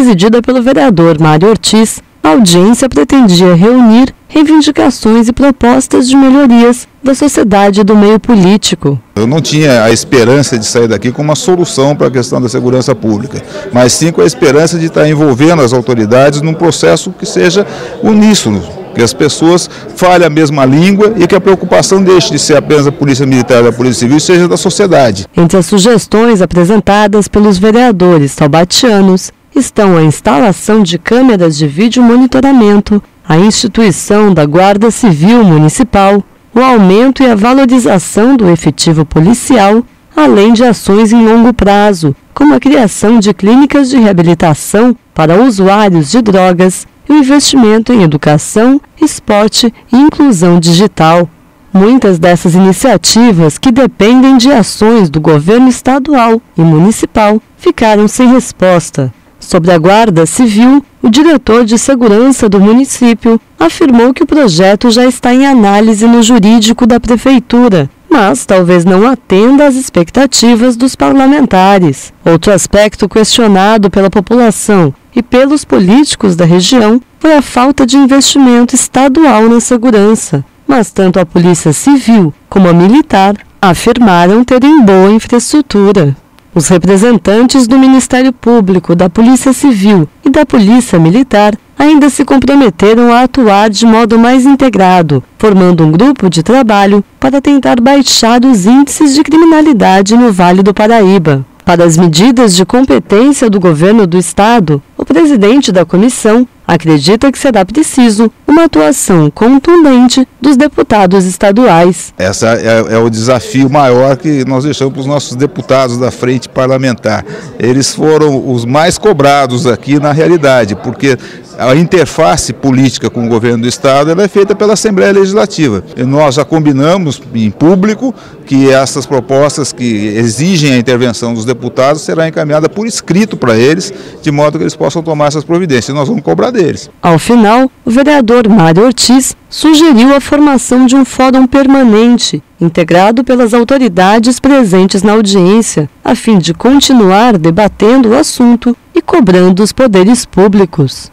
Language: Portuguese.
presidida pelo vereador Mário Ortiz, a audiência pretendia reunir reivindicações e propostas de melhorias da sociedade e do meio político. Eu não tinha a esperança de sair daqui com uma solução para a questão da segurança pública, mas sim com a esperança de estar envolvendo as autoridades num processo que seja uníssono, que as pessoas falem a mesma língua e que a preocupação deixe de ser apenas da Polícia Militar e da Polícia Civil, seja da sociedade. Entre as sugestões apresentadas pelos vereadores taubatianos estão a instalação de câmeras de vídeo monitoramento, a instituição da Guarda Civil Municipal, o aumento e a valorização do efetivo policial, além de ações em longo prazo, como a criação de clínicas de reabilitação para usuários de drogas e o investimento em educação, esporte e inclusão digital. Muitas dessas iniciativas, que dependem de ações do governo estadual e municipal, ficaram sem resposta. Sobre a Guarda Civil, o diretor de segurança do município afirmou que o projeto já está em análise no jurídico da prefeitura, mas talvez não atenda às expectativas dos parlamentares. Outro aspecto questionado pela população e pelos políticos da região foi a falta de investimento estadual na segurança. Mas tanto a Polícia Civil como a Militar afirmaram terem boa infraestrutura. Os representantes do Ministério Público, da Polícia Civil e da Polícia Militar ainda se comprometeram a atuar de modo mais integrado, formando um grupo de trabalho para tentar baixar os índices de criminalidade no Vale do Paraíba. Para as medidas de competência do governo do estado, o presidente da comissão acredita que será preciso uma atuação contundente dos deputados estaduais. Esse é, é, o desafio maior que nós deixamos para os nossos deputados da frente parlamentar. Eles foram os mais cobrados aqui na realidade, porque a interface política com o governo do Estado é feita pela Assembleia Legislativa. E nós já combinamos em público que essas propostas que exigem a intervenção dos deputados será encaminhada por escrito para eles, de modo que eles possam tomar essas providências. Nós vamos cobrar deles. Ao final, o vereador Mário Ortiz sugeriu a formação de um fórum permanente, integrado pelas autoridades presentes na audiência, a fim de continuar debatendo o assunto e cobrando os poderes públicos.